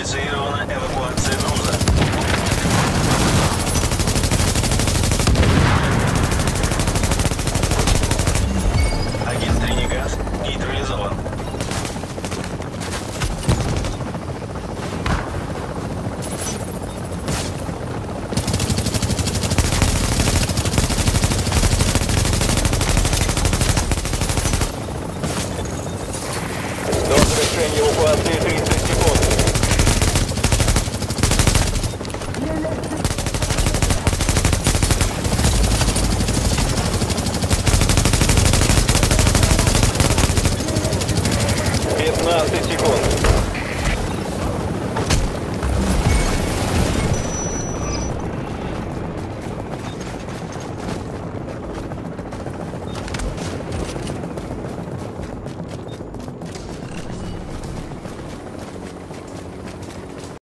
Easy. on Squad 233.